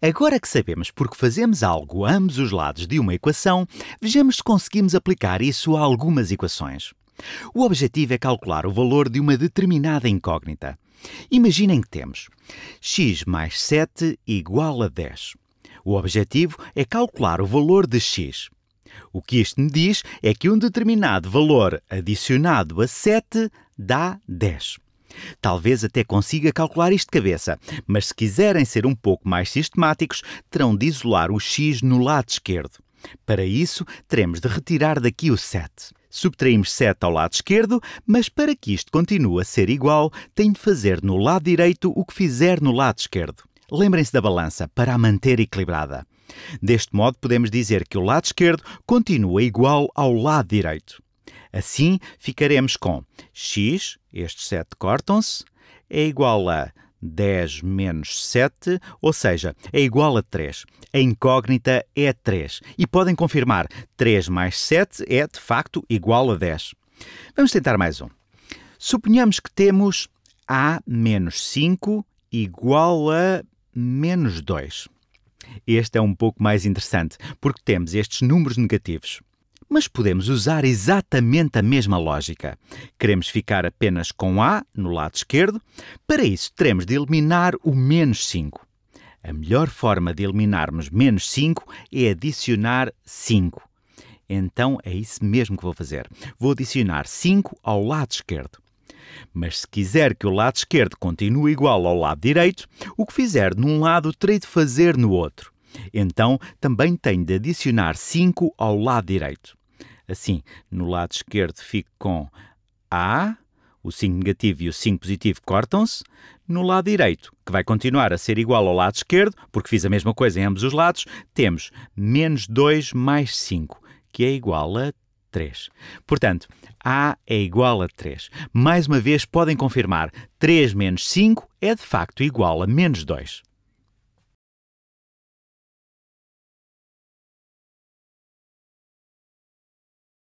Agora que sabemos por que fazemos algo a ambos os lados de uma equação, vejamos se conseguimos aplicar isso a algumas equações. O objetivo é calcular o valor de uma determinada incógnita. Imaginem que temos x mais 7 igual a 10. O objetivo é calcular o valor de x. O que isto me diz é que um determinado valor adicionado a 7 dá 10. Talvez até consiga calcular isto de cabeça, mas se quiserem ser um pouco mais sistemáticos, terão de isolar o x no lado esquerdo. Para isso, teremos de retirar daqui o 7. Subtraímos 7 ao lado esquerdo, mas para que isto continue a ser igual, tenho de fazer no lado direito o que fizer no lado esquerdo. Lembrem-se da balança para a manter equilibrada. Deste modo, podemos dizer que o lado esquerdo continua igual ao lado direito. Assim, ficaremos com x, estes 7 cortam-se, é igual a 10 menos 7, ou seja, é igual a 3. A incógnita é 3. E podem confirmar, 3 mais 7 é, de facto, igual a 10. Vamos tentar mais um. Suponhamos que temos a menos 5 igual a menos 2. Este é um pouco mais interessante, porque temos estes números negativos. Mas podemos usar exatamente a mesma lógica. Queremos ficar apenas com A no lado esquerdo. Para isso, teremos de eliminar o menos 5. A melhor forma de eliminarmos menos 5 é adicionar 5. Então é isso mesmo que vou fazer. Vou adicionar 5 ao lado esquerdo. Mas se quiser que o lado esquerdo continue igual ao lado direito, o que fizer num lado terei de fazer no outro. Então também tenho de adicionar 5 ao lado direito. Assim, no lado esquerdo fico com A, o 5 negativo e o 5 positivo cortam-se. No lado direito, que vai continuar a ser igual ao lado esquerdo, porque fiz a mesma coisa em ambos os lados, temos menos 2 mais 5, que é igual a 3. Portanto, A é igual a 3. Mais uma vez, podem confirmar, 3 menos 5 é de facto igual a menos 2.